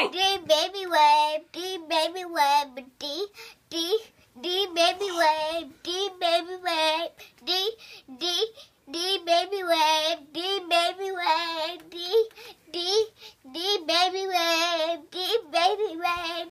Great. D baby wave, D baby wave, D D D baby wave, D baby wave, D D D baby wave, D baby wave, D D D baby wave, D baby wave.